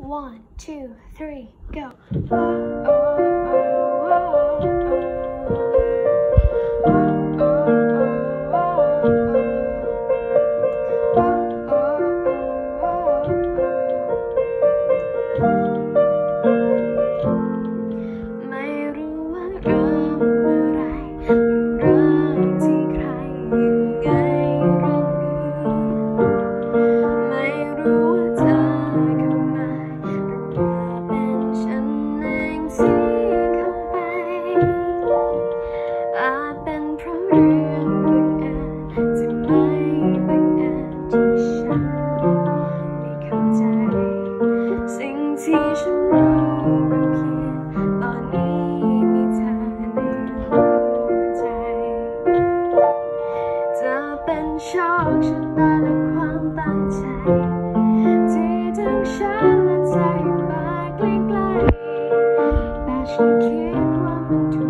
one two three go oh, oh. โชคชะตาและความตั้งใจ ที่ดึฉันและใจมาใกล้ๆแต่ฉันคิดว่ามันถูก